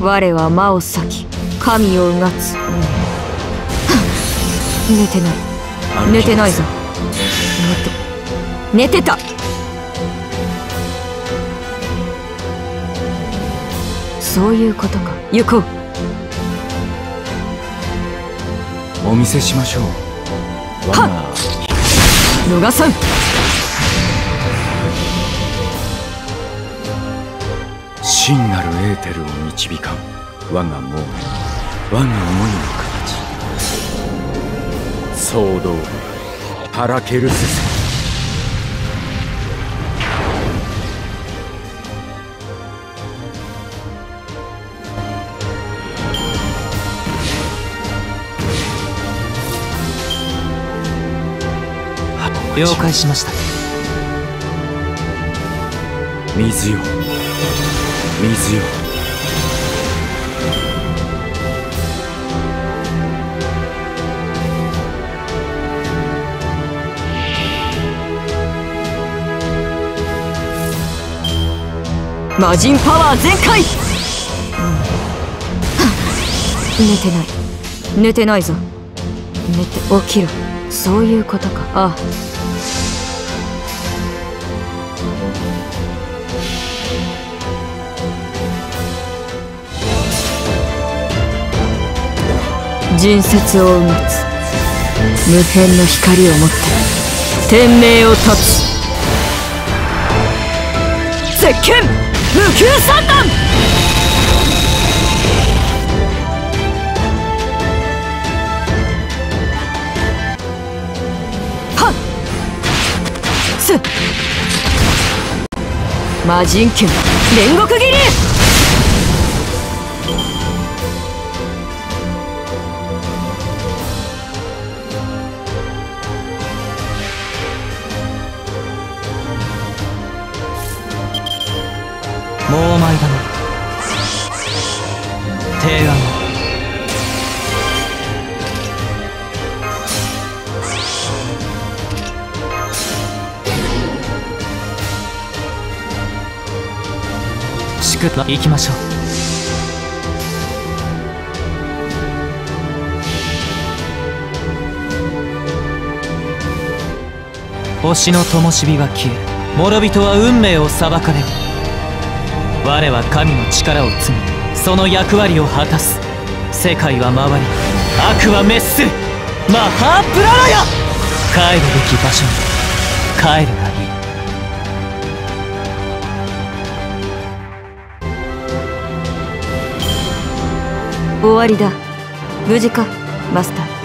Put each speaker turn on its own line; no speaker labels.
我は魔を裂き神をうがつ、寝てない。寝てないぞ。寝て寝てた。そういうことか。行こう。
お見せしましょう。我が。
逃さん
真なるエーテルを導かん。我が門我が思いの形。騒動。パラケルス
了解しました。
水よ。水よ。
魔人パワー全開、寝てない。寝てないぞ。寝て起きろ。そういうことか。ああ。人説を持つ無辺の光を持って天命を断つ。絶剣無給三段はっ！す魔人剣！煉獄斬
もうお前だな提案を祝福行きましょう。星の灯火は消え諸人は運命を裁かれる。我は神の力を継ぎその役割を果たす世界は回り悪は滅するマハープララヤ帰るべき場所に帰るが
いい終わりだ。無事かマスター。